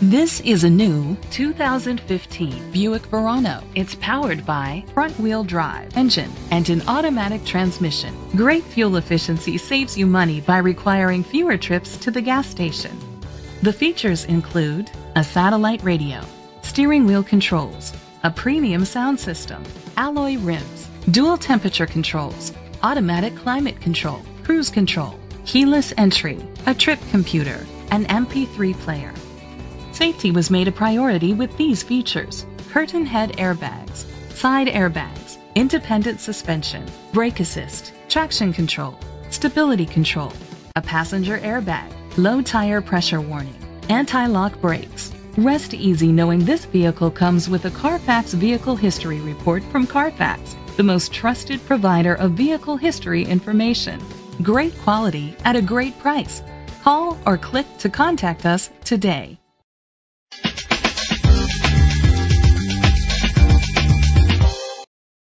This is a new 2015 Buick Verano. It's powered by front-wheel drive engine and an automatic transmission. Great fuel efficiency saves you money by requiring fewer trips to the gas station. The features include a satellite radio, steering wheel controls, a premium sound system, alloy rims, dual temperature controls, automatic climate control, cruise control, keyless entry, a trip computer, an MP3 player. Safety was made a priority with these features. Curtain head airbags, side airbags, independent suspension, brake assist, traction control, stability control, a passenger airbag, low tire pressure warning, anti-lock brakes. Rest easy knowing this vehicle comes with a Carfax Vehicle History Report from Carfax, the most trusted provider of vehicle history information. Great quality at a great price. Call or click to contact us today.